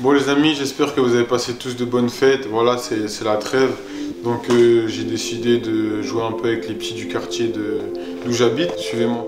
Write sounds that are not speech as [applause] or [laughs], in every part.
Bon les amis, j'espère que vous avez passé tous de bonnes fêtes. Voilà, c'est la trêve. Donc euh, j'ai décidé de jouer un peu avec les petits du quartier d'où j'habite. Suivez-moi.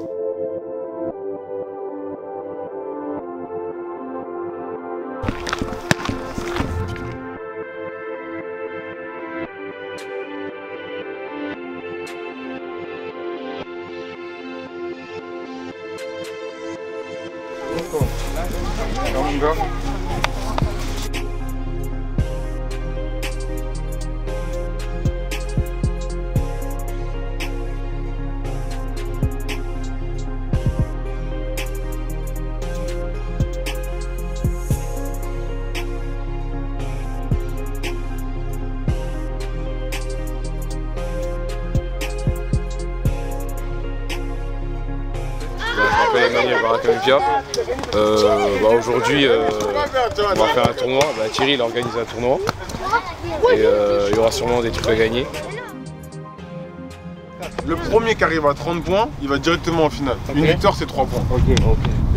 Barakamvia. Euh, bah, Aujourd'hui, euh, on va faire un tournoi. Bah, Thierry il organise un tournoi. Et euh, il y aura sûrement des trucs à gagner. Le premier qui arrive à 30 points, il va directement en finale. Une victoire, c'est 3 points.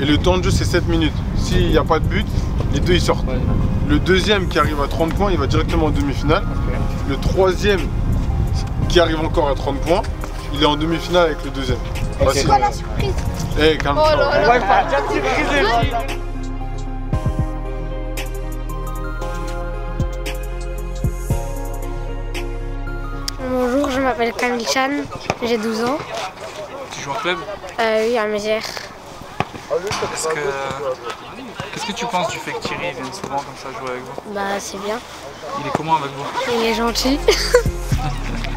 Et le temps de jeu, c'est 7 minutes. S'il n'y a pas de but, les deux ils sortent. Le deuxième qui arrive à 30 points, il va directement en demi-finale. Le troisième qui arrive encore à 30 points, il est en demi-finale avec le deuxième. C'est quoi la surprise Eh, calme-toi. Bonjour, je m'appelle Camille Chan, j'ai 12 ans. Tu joues en club Euh, oui, à Mézières. Est-ce que... Qu'est-ce que tu penses du fait que Thierry vienne souvent comme ça jouer avec vous? Bah, c'est bien. Il est comment avec vous? Il est gentil. [laughs]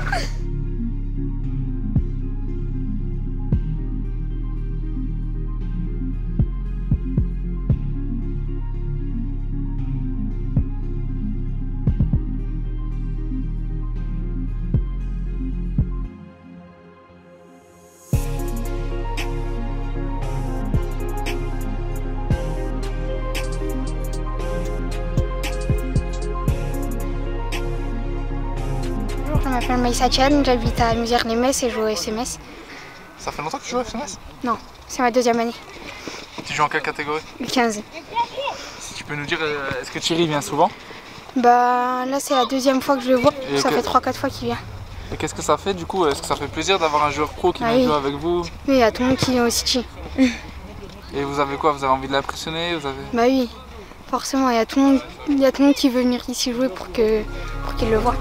m'appelle Maïssa Chan, j'habite à Mézières-les-Messes et je joue au SMS. Ça fait longtemps que tu joues à FMS Non, c'est ma deuxième année, Tu joues en quelle catégorie? Le 15. Si tu peux nous dire, euh, est-ce que Thierry vient souvent? Bah, là, c'est la deuxième fois que je le vois. Et ça que- fait 3-4 fois qu'il vient. Et qu'est-ce que ça fait du coup? Est-ce que ça fait plaisir d'avoir un joueur pro qui Ah vient oui. jouer avec vous? Oui, il y a tout le monde qui vient au City. Et vous avez quoi? Vous avez envie de l'impressionner? Avez... Bah oui, forcément, il y, a tout le monde- il y a tout le monde qui veut venir ici jouer pour que pour qu'il le voit.